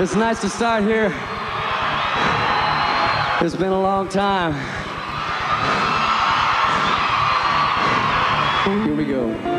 It's nice to start here. It's been a long time. Here we go.